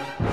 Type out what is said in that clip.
you.